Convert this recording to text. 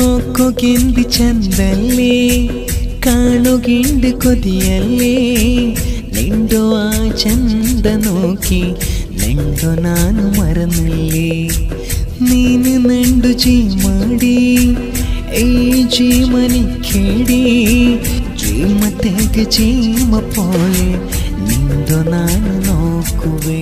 ನೋಡ್ಕೋಕೆಂದು ചന്തല്ലേ? ಕಾಣುಗಿಂಡು കൊതിയല്ലേ? നിണ്ടോ ആ ചന്ത നോക്കി? നിണ്ടോ നാനു മറന്നില്ലേ? നീന് നണ്ടു ചീമാടി. ഈ ജീവനിക്കേടി ജീമത്തേക്ക് ചീമ പോലെ നിണ്ടു നാനു നോക്കുവേ?